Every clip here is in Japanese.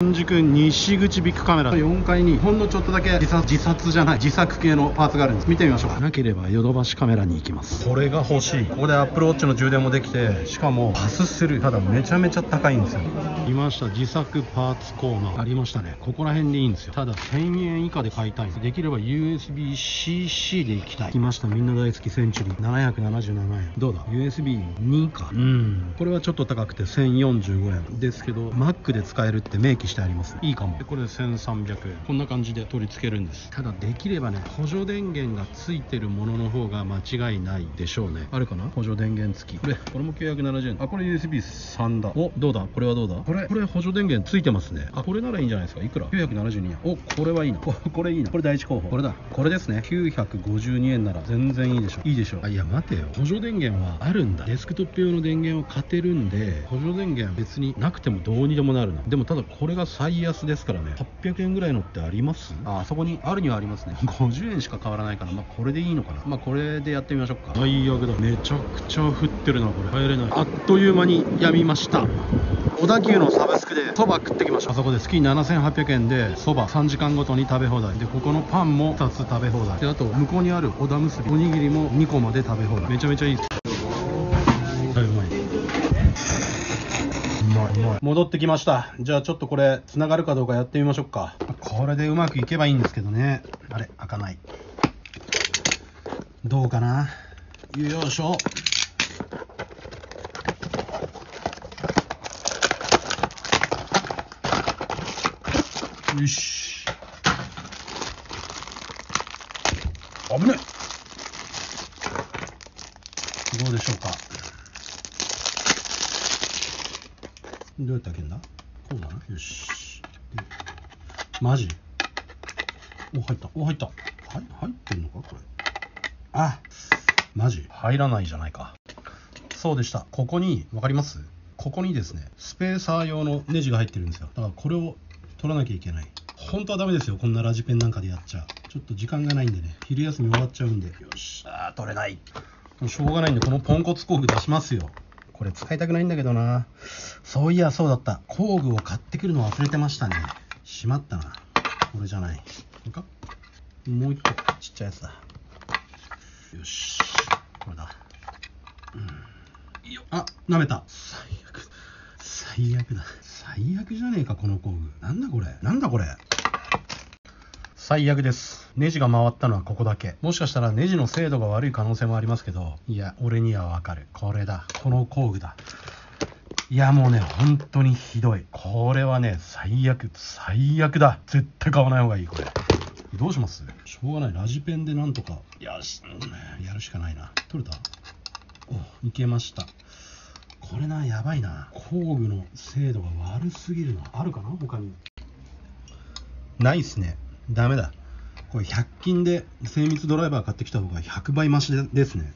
新宿西口ビッグカメラ。4階にほんのちょっとだけ自殺自殺じゃない自作系のパーツがあるんです。見てみましょうか。なければヨドバシカメラに行きます。これが欲しい。ここでアップルウォッチの充電もできてしかもパスする。ただめちゃめちゃ高いんですよ。いました。自作パーツコーナー。ありましたね。ここら辺でいいんですよ。ただ1000円以下で買いたいんです。できれば USB-CC で行きたい。来ました。みんな大好きセンチュリー。777円。どうだ？USB2 か。うん。これはちょっと高くて1045円ですけど Mac で使えるって明記してありますいいかも。でこれで1300円こんな感じで取り付けるんです。ただできればね補助電源がついてるものの方が間違いないでしょうね。あるかな？補助電源付き。これこれも970円あこれ USB3 だ。おどうだ？これはどうだ？これこれ補助電源ついてますね。あこれならいいんじゃないですか？いくら？972円。おこれはいいな。ここれいいな。これ第一候補。これだ。これですね。952円なら全然いいでしょいいでしょあいや待てよ。補助電源はあるんだ。デスクトップ用の電源を買ってるんで補助電源別になくてもどうにでもなるな。でもただこれが最安ですからね。800円ぐらいのってあります？あそこにあるにはありますね。50円しか変わらないからまあこれでいいのかな。まあこれでやってみましょうか。最悪だ。めちゃくちゃ降ってるなこれ。入れない。あっという間にやみました。小田急のサブスクでそば食ってきましたあそこで月7800円でそば3時間ごとに食べ放題。でここのパンも2つ食べ放題。であと向こうにある小田結び。おにぎりも2個まで食べ放題。めちゃめちゃいいです戻ってきました。じゃあちょっとこれ繋がるかどうかやってみましょうか。これでうまくいけばいいんですけどね。あれ開かない。どうかな？よいしょ。よし。危ねえどうでしょうか？どうやって開けんだ？こうだなよし。マジ？お入った。お入った。はい入ってんのか？これ。あマジ？入らないじゃないか。そうでした。ここに分かります？ここにですねスペーサー用のネジが入ってるんですよ。だからこれを取らなきゃいけない。本当はダメですよこんなラジペンなんかでやっちゃ。ちょっと時間がないんでね昼休み終わっちゃうんで。よし。あー取れない。しょうがないんでこのポンコツ工具出しますよこれ使いたくないんだけどな。そういやそうだった。工具を買ってくるの忘れてましたね。しまったな。これじゃない。これか？もう一個。ちっちゃいやつだ。よし。これだ。うん。よ。あ舐めた。最悪。最悪だ。最悪じゃねえかこの工具。なんだこれ。なんだこれ。最悪です。ネジが回ったのはここだけ。もしかしたらネジの精度が悪い可能性もありますけど。いや俺にはわかる。これだ。この工具だ。いやもうね本当にひどい。これはね最悪最悪だ。絶対買わない方がいいこれ。どうします？しょうがない。ラジペンでなんとか。よし、うんやるしかないな。取れた？おいけました。これなやばいな。工具の精度が悪すぎるなあるかな？他に。ないっすね。ダメだこれ100均で精密ドライバー買ってきた方が100倍マシでですね。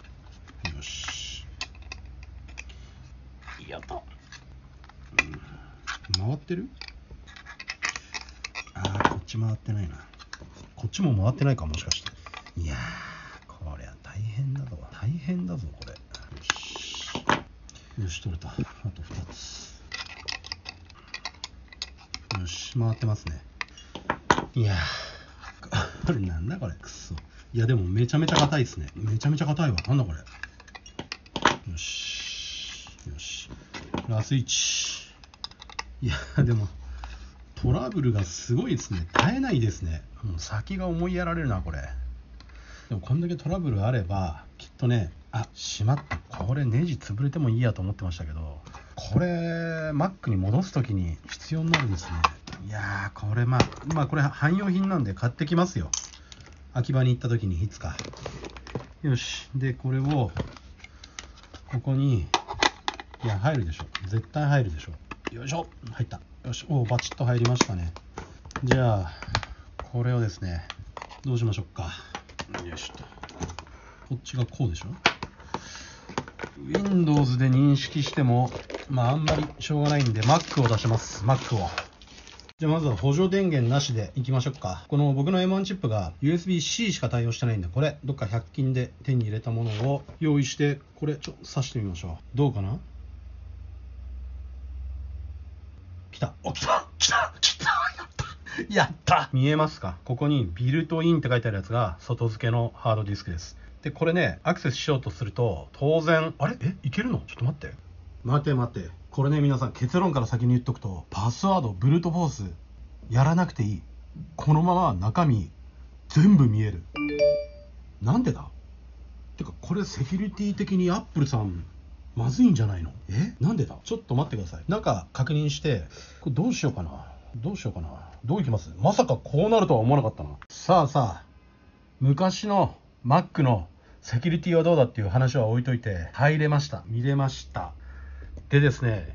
よし。やった、うん、回ってる？あーこっち回ってないな。こっちも回ってないかもしかして。いやーこりゃ大変だぞ。大変だぞこれ。よし。よし取れた。あと2つ。よし回ってますね。いやーこれなんだこれくっそ。いやでもめちゃめちゃ硬いですね。めちゃめちゃ硬いわ。なんだこれ。よし。よし。ラス1いやでもトラブルがすごいですね。絶えないですね。もう先が思いやられるなこれ。でもこんだけトラブルあればきっとねあしまった。これネジ潰れてもいいやと思ってましたけどこれ Mac に戻す時に必要になるんですね。いやーこれまあまあこれ汎用品なんで買ってきますよ。秋葉に行った時にいつか。よし。でこれをここにいや入るでしょ。絶対入るでしょ。よいしょ。入った。よし。おバチッと入りましたね。じゃあこれをですねどうしましょうか。よいしょ。とこっちがこうでしょ。Windows で認識してもまああんまりしょうがないんで Mac を出します。Mac をじゃあまずは補助電源なしでいきましょうか。この僕の M1 チップが USB-C しか対応してないんでこれどっか100均で手に入れたものを用意してこれちょっと挿してみましょう。どうかな？来た。お来た。来た。来た。やった。やった。見えますか？ここにビルトインって書いてあるやつが外付けのハードディスクです。でこれねアクセスしようとすると当然あれ？え？いけるの？ちょっと待って待て待て。これね皆さん結論から先に言っとくとパスワードブルートフォースやらなくていい。このまま中身全部見える。なんでだ？てかこれセキュリティ的にアップルさんまずいんじゃないの？え？なんでだ？ちょっと待ってください。中確認してこれどうしようかな？どうしようかな？どういきます？まさかこうなるとは思わなかったな。さあさあ昔の Mac のセキュリティはどうだっていう話は置いといて入れました。見れました。でですね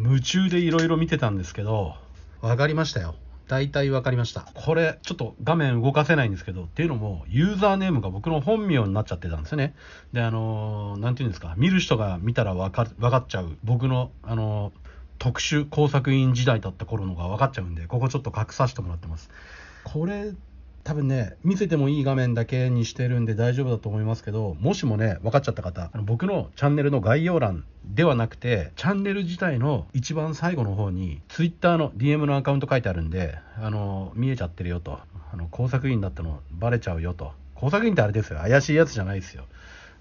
夢中でいろいろ見てたんですけど分かりましたよ。大体分かりました。これちょっと画面動かせないんですけどっていうのもユーザーネームが僕の本名になっちゃってたんですよね。であの何、て言うんですか見る人が見たら分か分かっちゃう。僕のあのー特殊工作員時代だった頃のが分かっちゃうんでここちょっと隠させてもらってます。これ多分ね見せてもいい画面だけにしてるんで大丈夫だと思いますけどもしもね分かっちゃった方あの僕のチャンネルの概要欄ではなくてチャンネル自体の一番最後の方に Twitter の DM のアカウント書いてあるんであの見えちゃってるよとあの工作員だったのバレちゃうよと。工作員ってあれですよ。怪しいやつじゃないですよ。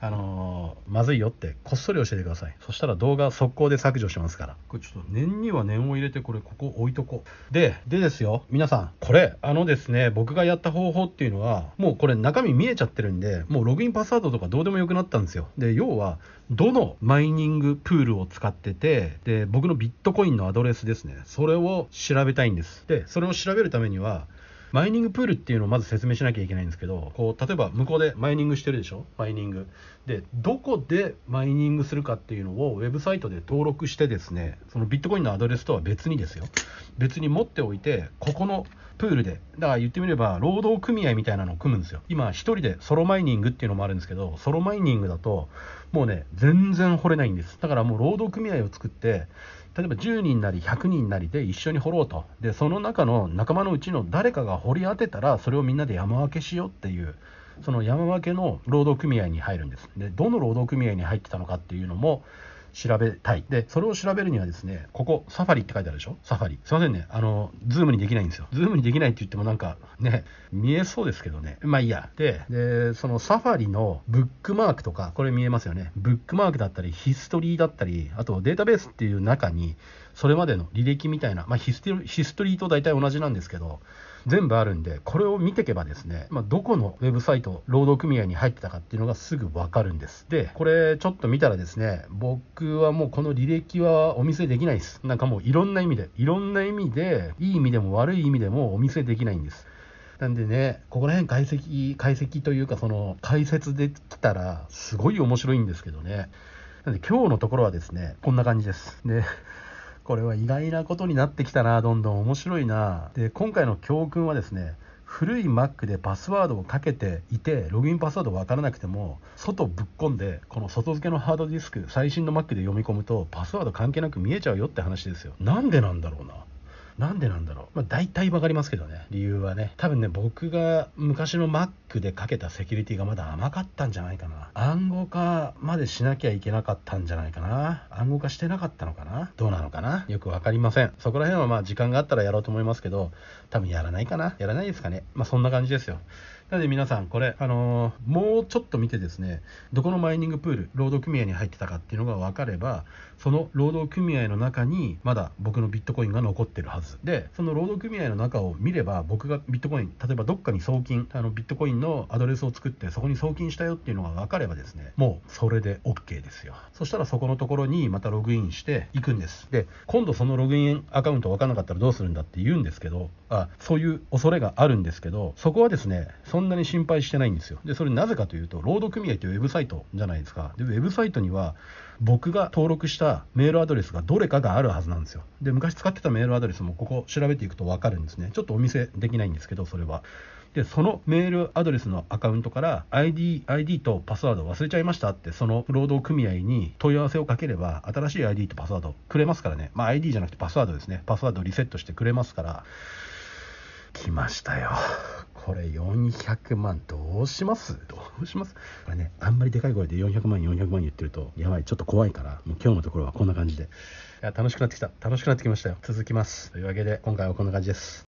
あのー、まずいよってこっそり教えてください。そしたら動画速攻で削除しますから。これちょっと念には念を入れてこれここ置いとこう。ででですよ皆さんこれあのですね僕がやった方法っていうのはもうこれ中身見えちゃってるんでもうログインパスワードとかどうでもよくなったんですよ。で要はどのマイニングプールを使っててで僕のビットコインのアドレスですね。それを調べたいんです。でそれを調べるためにはマイニングプールっていうのをまず説明しなきゃいけないんですけどこう例えば向こうでマイニングしてるでしょ？マイニング。でどこでマイニングするかっていうのをウェブサイトで登録してですねそのビットコインのアドレスとは別にですよ。別に持っておいてここのプールでだから言ってみれば労働組合みたいなのを組むんですよ。今1人でソロマイニングっていうのもあるんですけどソロマイニングだともうね全然掘れないんです。だからもう労働組合を作って例えば10人なり100人なりで一緒に掘ろうと。でその中の仲間のうちの誰かが掘り当てたらそれをみんなで山分けしようっていうその山分けの労働組合に入るんです。でどの労働組合に入ってたのかっていうのも調べたい。で、それを調べるにはですね、ここ、サファリって書いてあるでしょ？サファリ。すいませんね。あの、ズームにできないんですよ。ズームにできないって言ってもなんかね、見えそうですけどね。まあいいや。で、で、そのサファリのブックマークとか、これ見えますよね。ブックマークだったり、ヒストリーだったり、あとデータベースっていう中に、それまでの履歴みたいな、まあヒストリーと大体同じなんですけど、全部あるんで、これを見ていけばですね、まあ、どこのウェブサイト、労働組合に入ってたかっていうのがすぐわかるんです。で、これちょっと見たらですね、僕はもうこの履歴はお見せできないです。なんかもういろんな意味で、いろんな意味で、いい意味でも悪い意味でもお見せできないんです。なんでね、ここら辺解析、解析というか、その解説できたら、すごい面白いんですけどね。なんで今日のところはですね、こんな感じです。で、これは意外なことになってきたな、どんどん面白いな。で、今回の教訓はですね、古い Mac でパスワードをかけていて、ログインパスワード分からなくても、外ぶっ込んで、この外付けのハードディスク、最新の Mac で読み込むと、パスワード関係なく見えちゃうよって話ですよ。なんでなんだろうな。なんでなんだろう。まあ、大体わかりますけどね。理由はね。多分ね、僕が昔の Mac でかけたセキュリティがまだ甘かったんじゃないかな。暗号化までしなきゃいけなかったんじゃないかな。暗号化してなかったのかな。どうなのかな。よく分かりません。そこら辺はまあ時間があったらやろうと思いますけど、多分やらないかな。やらないですかね。まあそんな感じですよ。なので皆さん、これ、あのー、もうちょっと見てですね、どこのマイニングプール、労働組合に入ってたかっていうのが分かれば、その労働組合の中にまだ僕のビットコインが残ってるはず。で、その労働組合の中を見れば、僕がビットコイン、例えばどっかに送金、あのビットコインのアドレスを作って、そこに送金したよっていうのが分かればですね、もうそれで OK ですよ。そしたらそこのところにまたログインしていくんです。で、今度そのログインアカウント分からなかったらどうするんだって言うんですけど、あそういう恐れがあるんですけど、そこはですね、そんなに心配してないんですよ。で、それなぜかというと、労働組合というウェブサイトじゃないですか。で、ウェブサイトには、僕が登録したメールアドレスがどれかがあるはずなんですよ。で、昔使ってたメールアドレスもここ調べていくと分かるんですね。ちょっとお見せできないんですけど、それは。で、そのメールアドレスのアカウントから ID、ID とパスワード忘れちゃいましたって、その労働組合に問い合わせをかければ、新しい ID とパスワードくれますからね。まあ ID じゃなくてパスワードですね。パスワードリセットしてくれますから、来ましたよ。これ400万どうします？どうします？これねあんまりでかい声で400万400万言ってるとやばいちょっと怖いからもう今日のところはこんな感じで。いや楽しくなってきた。楽しくなってきましたよ。続きます。というわけで今回はこんな感じです。